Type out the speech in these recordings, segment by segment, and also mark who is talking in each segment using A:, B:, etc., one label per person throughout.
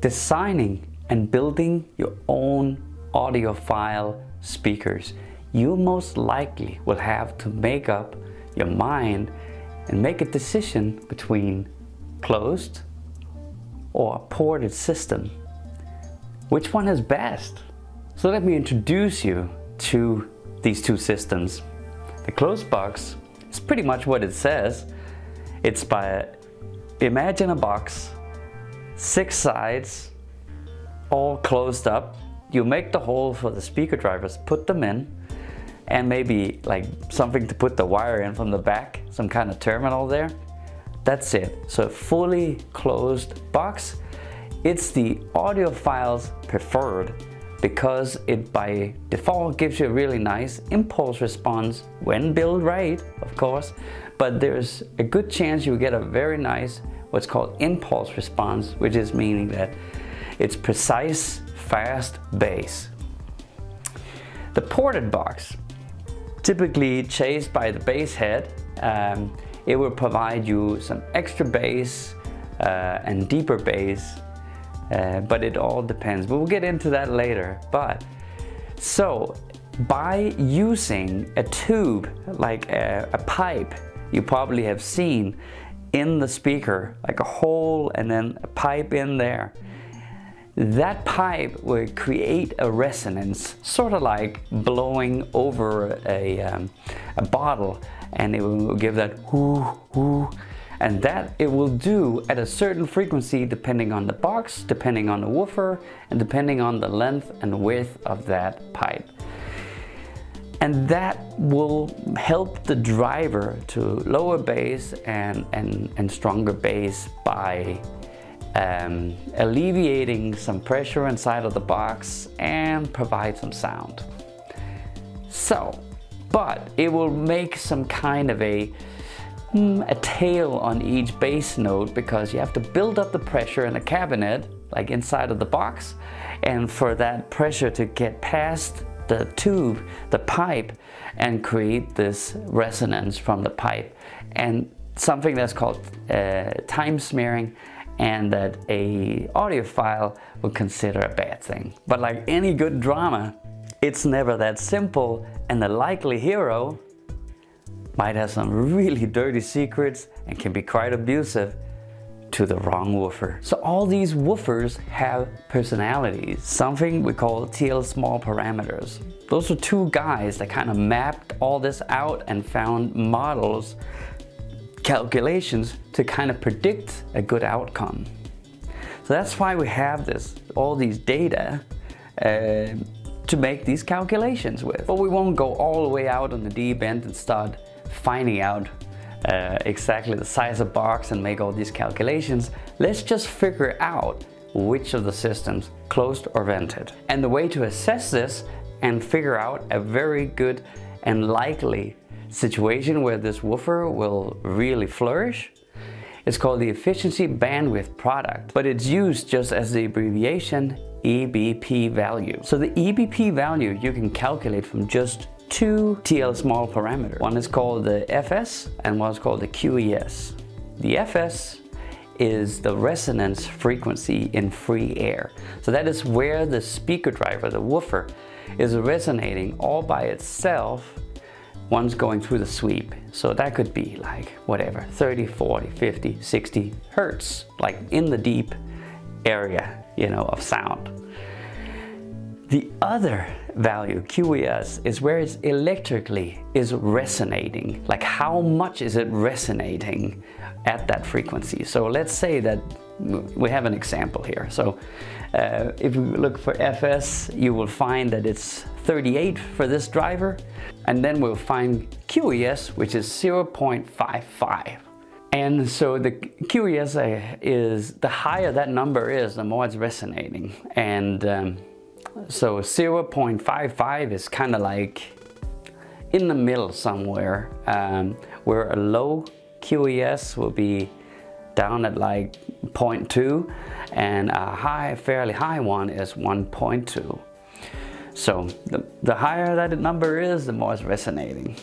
A: designing and building your own audiophile speakers, you most likely will have to make up your mind and make a decision between closed or ported system. Which one is best? So let me introduce you to these two systems. The closed box is pretty much what it says. It's by, imagine a box, six sides, all closed up. You make the hole for the speaker drivers, put them in, and maybe like something to put the wire in from the back, some kind of terminal there. That's it. So fully closed box. It's the audiophile's preferred because it by default gives you a really nice impulse response when built right, of course, but there's a good chance you get a very nice what's called impulse response, which is meaning that it's precise, fast bass. The ported box, typically chased by the bass head, um, it will provide you some extra bass uh, and deeper bass uh, but it all depends. But we'll get into that later. But so by using a tube like a, a pipe you probably have seen in the speaker, like a hole and then a pipe in there. That pipe will create a resonance, sort of like blowing over a, um, a bottle, and it will give that whoo, whoo, and that it will do at a certain frequency depending on the box, depending on the woofer, and depending on the length and width of that pipe. And that will help the driver to lower bass and, and, and stronger bass by um, alleviating some pressure inside of the box and provide some sound. So, but it will make some kind of a Hmm, a tail on each bass note because you have to build up the pressure in the cabinet, like inside of the box, and for that pressure to get past the tube, the pipe, and create this resonance from the pipe. And something that's called uh, time smearing and that a audiophile would consider a bad thing. But like any good drama, it's never that simple and the likely hero might have some really dirty secrets and can be quite abusive to the wrong woofer. So all these woofers have personalities, something we call Thiele/Small parameters. Those are two guys that kind of mapped all this out and found models, calculations to kind of predict a good outcome. So that's why we have this, all these data uh, to make these calculations with. But we won't go all the way out on the deep end and start finding out uh, exactly the size of box and make all these calculations, let's just figure out which of the systems closed or vented. And the way to assess this and figure out a very good and likely situation where this woofer will really flourish is called the efficiency bandwidth product, but it's used just as the abbreviation EBP value. So the EBP value you can calculate from just two Thiele/Small parameters. One is called the FS and one is called the QES. The FS is the resonance frequency in free air. So that is where the speaker driver, the woofer, is resonating all by itself once going through the sweep. So that could be like whatever, 30, 40, 50, 60 hertz, like in the deep area, you know, of sound. The other value, QES, is where it's electrically is resonating. Like how much is it resonating at that frequency? So let's say that we have an example here. So uh, if we look for FS, you will find that it's 38 for this driver. And then we'll find QES, which is 0.55. And so the QES is, the higher that number is, the more it's resonating. And um, so 0.55 is kind of like in the middle somewhere, um, where a low QES will be down at like 0.2 and a high, fairly high one is 1.2. So the, the higher that number is, the more it's resonating.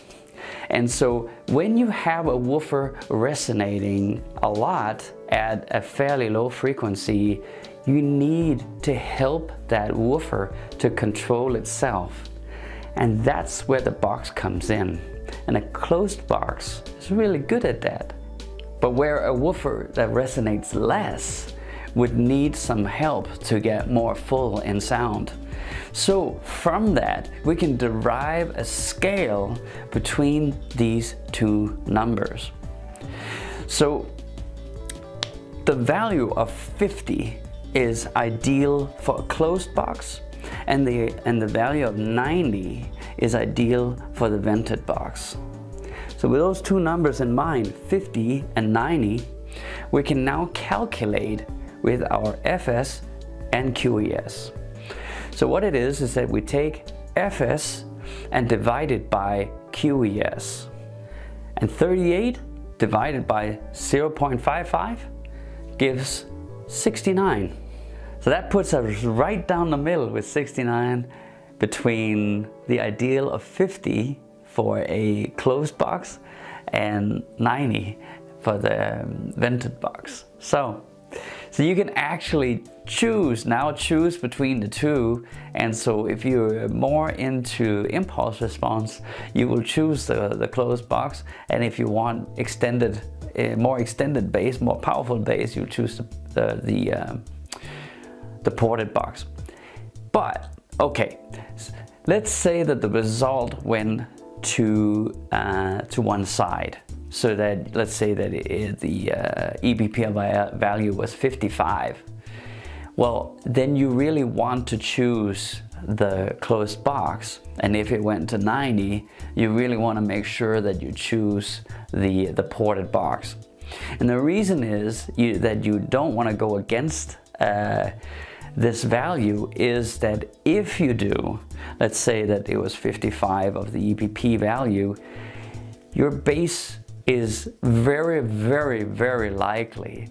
A: And so when you have a woofer resonating a lot, at a fairly low frequency, you need to help that woofer to control itself. And that's where the box comes in. And a closed box is really good at that. But where a woofer that resonates less would need some help to get more full in sound. So from that, we can derive a scale between these two numbers. So the value of 50 is ideal for a closed box and the, and the value of 90 is ideal for the vented box. So with those two numbers in mind, 50 and 90, we can now calculate with our FS and QES. So what it is, is that we take FS and divide it by QES. And 38 divided by 0.55 gives 69. So that puts us right down the middle with 69 between the ideal of 50 for a closed box and 90 for the um, vented box. So, so you can actually choose, now choose between the two. And so if you're more into impulse response, you will choose the, the closed box. And if you want extended a more extended bass, more powerful bass, you choose the, the, the, uh, the ported box. But, okay, let's say that the result went to, uh, to one side. So that, let's say that it, the uh, EBP value was 55. Well, then you really want to choose the closed box. And if it went to 90, you really want to make sure that you choose the, the ported box. And the reason is you, that you don't want to go against uh, this value is that if you do, let's say that it was 55 of the EBP value, your bass is very, very, very likely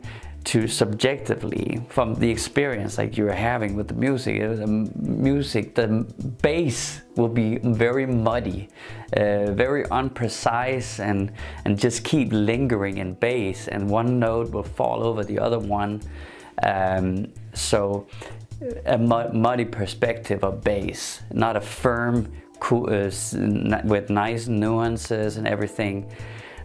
A: to subjectively from the experience like you're having with the music. Uh, the music the bass will be very muddy uh, very unprecise and and just keep lingering in bass and one note will fall over the other one. Um, so a muddy perspective of bass not a firm cool, uh, with nice nuances and everything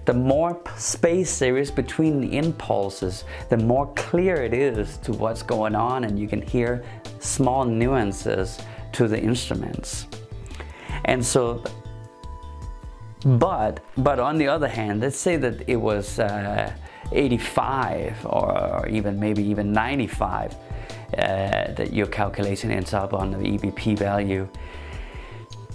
A: the more space there is between the impulses, the more clear it is to what's going on and you can hear small nuances to the instruments. And so, but, but on the other hand, let's say that it was uh, 85 or even maybe even 95 uh, that your calculation ends up on the EBP value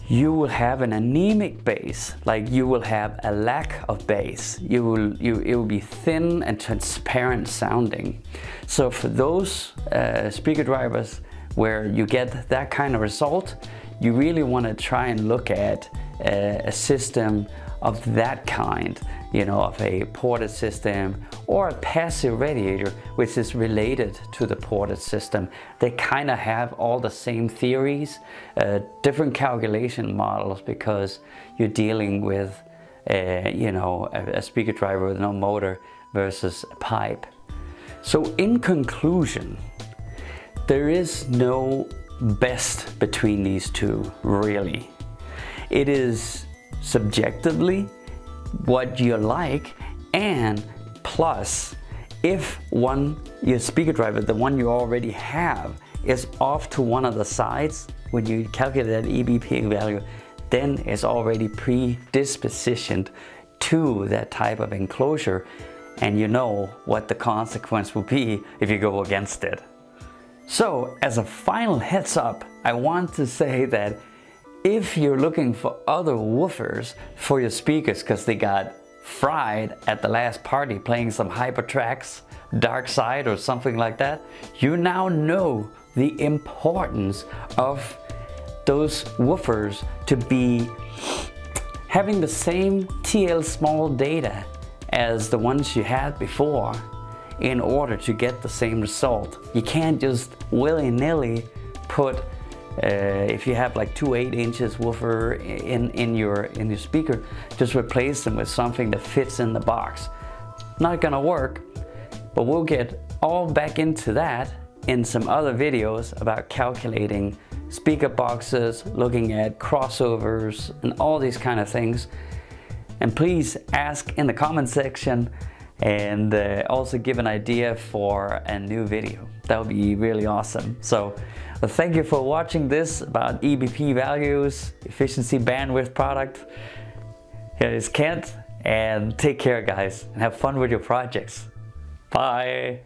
A: you will have an anemic bass, like you will have a lack of bass. You will, you, it will be thin and transparent sounding. So for those uh, speaker drivers where you get that kind of result, you really want to try and look at uh, a system of that kind, you know, of a ported system or a passive radiator, which is related to the ported system. They kind of have all the same theories, uh, different calculation models because you're dealing with, uh, you know, a, a speaker driver with no motor versus a pipe. So in conclusion, there is no best between these two, really. It is subjectively what you like and plus if one your speaker driver the one you already have is off to one of the sides when you calculate that EBP value then it's already predispositioned to that type of enclosure and you know what the consequence will be if you go against it. So as a final heads up I want to say that if you're looking for other woofers for your speakers because they got fried at the last party playing some Hypertrax, dark side or something like that, you now know the importance of those woofers to be having the same Thiele/Small data as the ones you had before in order to get the same result. You can't just willy-nilly put uh, if you have like two 8 inches woofer in, in, your, in your speaker, just replace them with something that fits in the box. Not gonna work. But we'll get all back into that in some other videos about calculating speaker boxes, looking at crossovers and all these kind of things. And please ask in the comment section and uh, also give an idea for a new video. That would be really awesome. So well, thank you for watching this about EBP values, efficiency bandwidth product. Here is Kent and take care guys and have fun with your projects. Bye.